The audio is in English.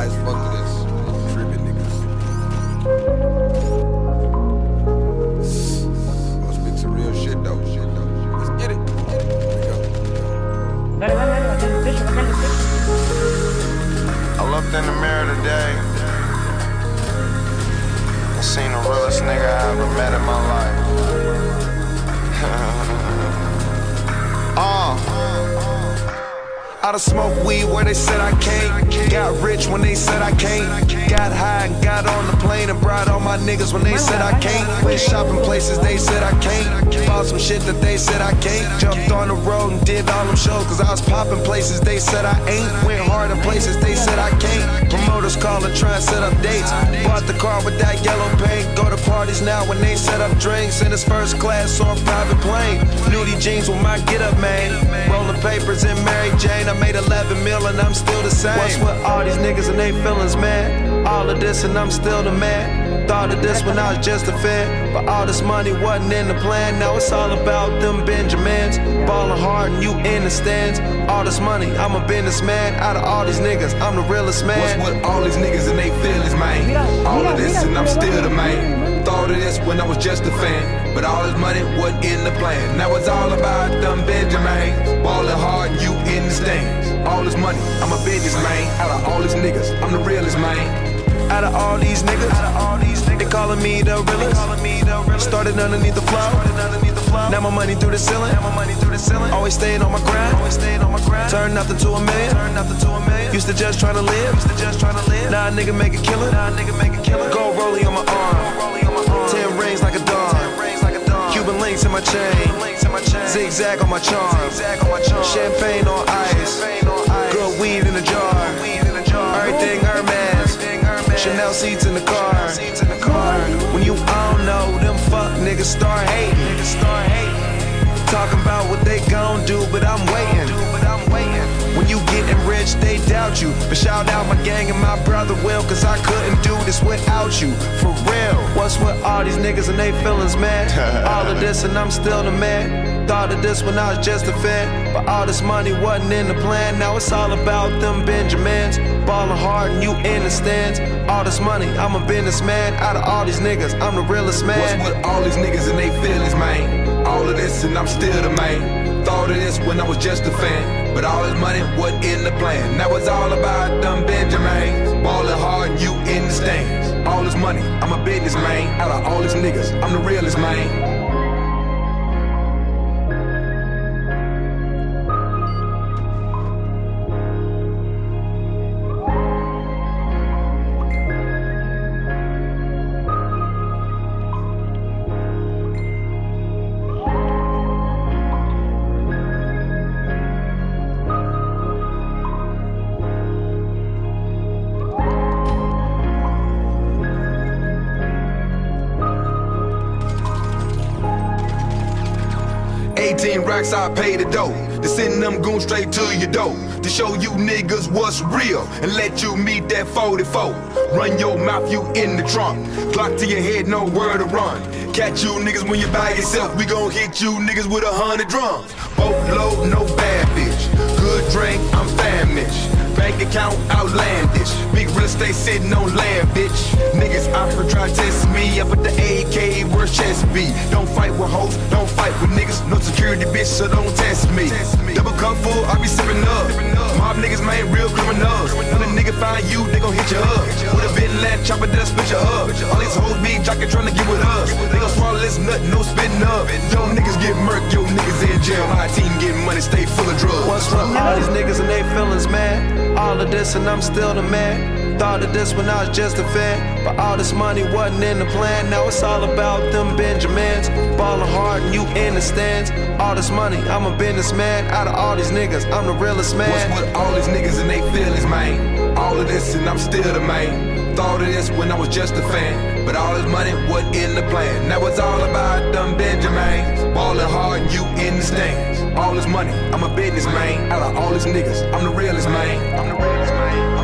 high as fuck to this. Tripping niggas. Gonna speak some real shit though. Shit though. Let's get it. Here we go. I looked in the mirror today and seen the realest nigga I ever met in my life. I done smoked weed where they said I can't. Got rich when they said I can't. Got high and got on the plane and brought all my niggas when they said I can't. Went shopping places they said I can't. Bought some shit that they said I can't. Jumped on the road and did all them shows cause I was popping places they said I ain't. Went hard in places they said I can't. Promoters calling, trying to set up dates. Bought the car with that yellow paint. Go to parties now when they set up drinks. In his first class or a private plane. Nudie jeans with my get up, man. Rolling papers in Mary Jane. I made 11 mil and I'm still the same. What's with all these niggas and they feelings, man? All of this and I'm still the man. Thought of this when I was just a fan. But all this money wasn't in the plan. Now it's all about them Benjamins. Ballin' hard and you in the stands. All this money, I'm a businessman. Out of all these niggas, I'm the realest man. What's with all these niggas and they feelings, man? All of this and I'm still the man. Thought of this when I was just a fan. But all this money wasn't in the plan. Now it's all about them Benjamins. Ballin' hard you in the stands. All this money, I'm a businessman. Out of all these niggas, I'm the realest man. Out of all these niggas, they calling me the realest. Started underneath the floor. Now my money through the ceiling. Always staying on my grind. Turn nothing to a million. Used to just trying to live. Now a nigga make a killing. Gold rolling on my arm. Ten my chain. Zigzag on my charm. Champagne on ice. Good weed in a jar. Everything Hermes. Chanel seats in the car. When you all know them fuck niggas start hating. Talking about what they gon' do, but I'm waiting. When you getting rich, they doubt you. But shout out my gang and my brother Will, cause I couldn't do this without you. For real. What's with all these niggas and they feelings, man? all of this and I'm still the man. Thought of this when I was just a fan. But all this money wasn't in the plan. Now it's all about them Benjamins. Ballin' hard and you in the stands. All this money, I'm a businessman. Out of all these niggas, I'm the realest man. What's with all these niggas and they feelings, man? All of this and I'm still the man. This when I was just a fan. But all this money wasn't in the plan. That was all about them Benjamins. Ballin' hard and you in the stands. All this money, I'm a businessman. Out of all these niggas, I'm the realest man. Eighteen racks, I pay the dough. To send them goons straight to your door. To show you niggas what's real and let you meet that 44. Run your mouth, you in the trunk. Clock to your head, nowhere to run. Catch you niggas when you're by yourself. We gon' hit you niggas with a hundred drums. Boatload, no bad bitch. Drink, I'm famished. Bank account outlandish. Big real estate sitting on land, bitch. Niggas out here try to test me. I put the AK where chest be. Don't fight with hoes, don't fight with niggas. No security, bitch, so don't test me. Double cup full, I be sipping up. Mob niggas, man, real criminals. When a nigga find you, they gon' hit you up. With a bit land chopper, then I split you up. All these hoes be jocking trying to get with us. They gon' swallow this nut, no spitting up. Yo niggas get murked, yo jail. My team getting money, stay full of drugs. What's with all these niggas and they feelings, man? All of this and I'm still the man. Thought of this when I was just a fan. But all this money wasn't in the plan. Now it's all about them Benjamins. Ballin' hard and you in the stands. All this money, I'm a businessman. Out of all these niggas, I'm the realest man. What's with all these niggas and they feelings, man? All of this and I'm still the man. Thought of this when I was just a fan. But all this money wasn't in the plan. Now it's all about them Benjamins. Ballin' hard money, I'm a businessman. Out of all these niggas, I'm the realest man. I'm the realest man.